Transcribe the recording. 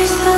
is the